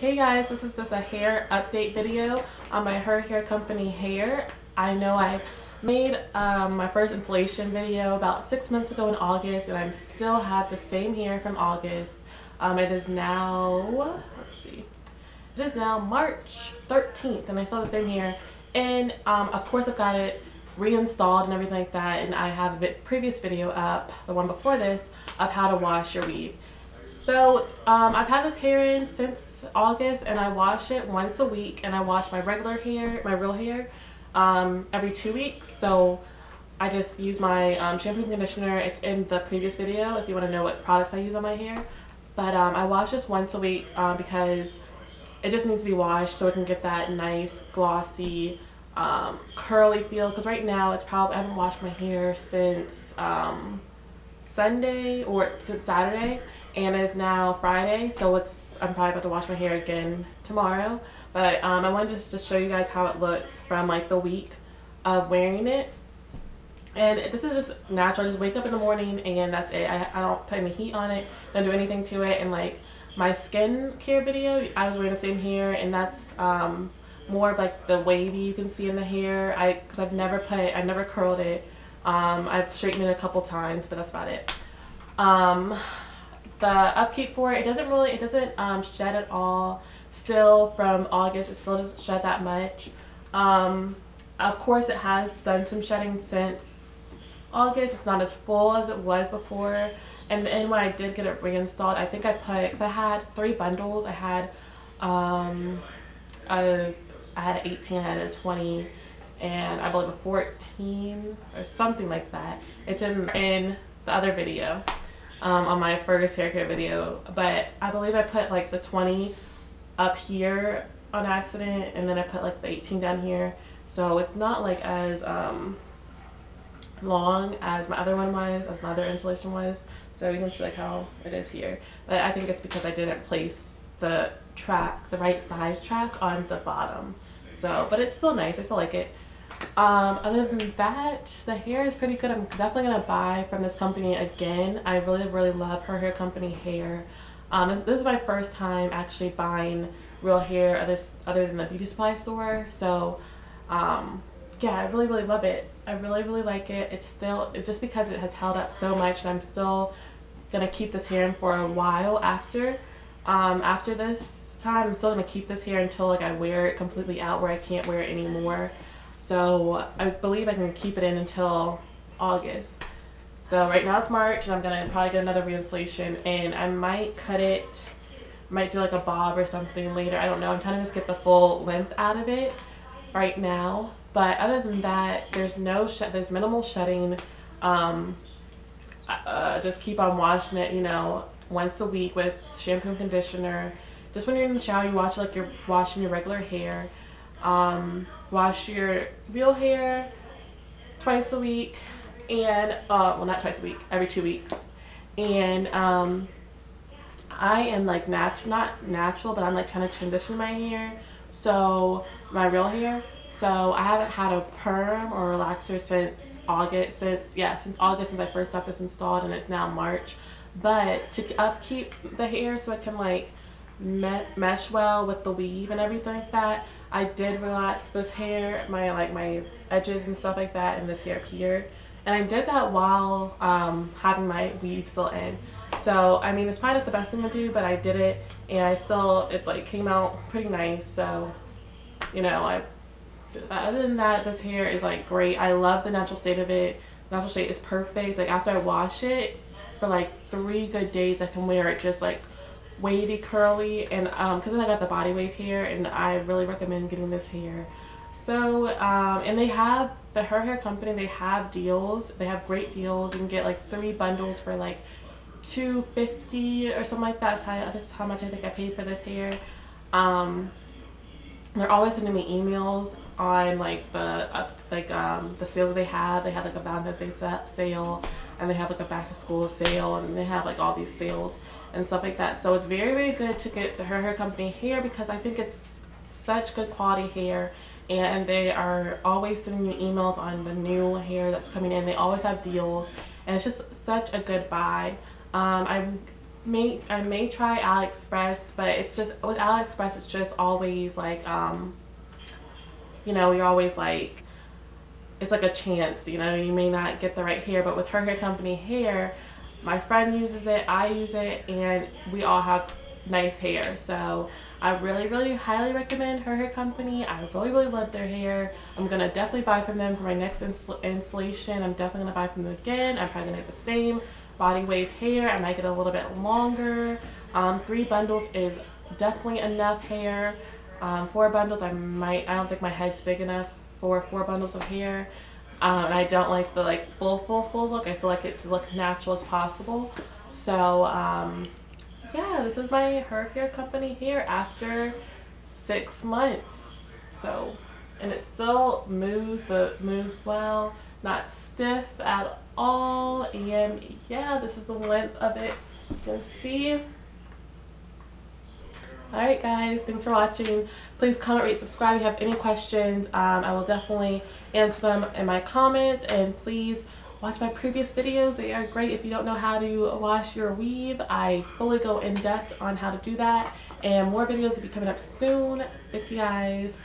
Hey guys, this is just a hair update video on my Her Hair Company hair. I know I made um, my first installation video about six months ago in August and I still have the same hair from August. Um, it is now, let's see, it is now March 13th and I still have the same hair. And um, of course I've got it reinstalled and everything like that and I have a previous video up, the one before this, of how to wash your weave. So um, I've had this hair in since August and I wash it once a week and I wash my regular hair, my real hair, um, every two weeks. So I just use my um, shampoo and conditioner. It's in the previous video if you want to know what products I use on my hair. But um, I wash this once a week uh, because it just needs to be washed so it can get that nice glossy um, curly feel because right now it's probably I haven't washed my hair since Sunday or since Saturday and it's now Friday so it's I'm probably about to wash my hair again tomorrow. But um, I wanted to just show you guys how it looks from like the week of wearing it. And this is just natural. I just wake up in the morning and that's it. I, I don't put any heat on it don't do anything to it. And like my skin care video I was wearing the same hair and that's um, more of like the wavy you can see in the hair. I because I've never put I've never curled it. Um, I've straightened it a couple times but that's about it. Um, the upkeep for it, it doesn't really, it doesn't um, shed at all. Still from August, it still doesn't shed that much. Um, of course, it has done some shedding since August. It's not as full as it was before. And then when I did get it reinstalled, I think I put, because I had three bundles. I had um, a, I had an 18, I had a 20, and I believe a 14 or something like that. It's in, in the other video um, on my first haircut video. But I believe I put like the 20 up here on accident and then I put like the 18 down here. So it's not like as um, long as my other one was, as my other installation was. So you can see like how it is here. But I think it's because I didn't place the track, the right size track on the bottom. So, but it's still nice. I still like it. Um, other than that, the hair is pretty good. I'm definitely to buy from this company again. I really, really love her hair company hair. Um, this, this, is my first time actually buying real hair other, other than the beauty supply store. So, um, yeah, I really, really love it. I really, really like it. It's still, just because it has held up so much and I'm still to keep this hair in for a while after. Um, after this time, I'm still to keep this hair until like I wear it completely out where I can't wear it anymore. So I believe I can keep it in until August. So right now it's March and I'm going to probably get another reinstallation and I might cut it, might do like a bob or something later. I don't know. I'm trying to just get the full length out of it right now. But other than that, there's no, there's minimal shedding. Um, uh, just keep on washing it, you know, once a week with shampoo and conditioner. Just when you're in the shower, you wash like you're washing your regular hair. Um, wash your real hair twice a week and uh, well not twice a week every two weeks. And um, I am like natural not natural but I'm like trying to transition my hair. So my real hair. So I haven't had a perm or relaxer since August since yeah since August since I first got this installed and it's now March. But to upkeep the hair so it can like me mesh well with the weave and everything like that I did relax this hair, my like my edges and stuff like that, and this hair here. And I did that while um, having my weave still in. So, I mean, it's probably not the best thing to do, but I did it, and I still, it like came out pretty nice. So, you know, I just, other than that, this hair is like great. I love the natural state of it. natural state is perfect. Like after I wash it for like three good days, I can wear it just like wavy curly and because um, I got the body wave hair and I really recommend getting this hair. So um, and they have the her hair company they have deals they have great deals. You can get like three bundles for like 250 or something like that. That's how, that's how much I think I paid for this hair. Um, they're always sending me emails on like the uh, like um, the sales they have. They have like a Valentine's Day sale and they have like a back to school sale and they have like all these sales and stuff like that. So it's very, very good to get Her Hair Company hair because I think it's such good quality hair and they are always sending you emails on the new hair that's coming in. They always have deals and it's just such a good buy. Um, I'm may I may try AliExpress, but it's just with AliExpress it's just always like um you know, you're always like it's like a chance, you know, you may not get the right hair, but with her hair company hair, my friend uses it, I use it, and we all have nice hair. So I really, really highly recommend her hair company. I really, really love their hair. I'm going to definitely buy from them for my next installation. I'm definitely going to buy from them again. I'm probably going to get the same body wave hair. I might get a little bit longer. Um, three bundles is definitely enough hair. Um, four bundles, I might, I don't think my head's big enough for four bundles of hair. Um, and I don't like the like full, full, full look. I still like it to look natural as possible. So, um, yeah, this is my her hair company here after six months. So, and it still moves, the moves well, not stiff at all. And yeah, this is the length of it. You can see Alright guys, thanks for watching. Please comment, rate, subscribe if you have any questions. Um, I will definitely answer them in my comments and please watch my previous videos. They are great if you don't know how to wash your weave. I fully go in depth on how to do that and more videos will be coming up soon. Thank you guys.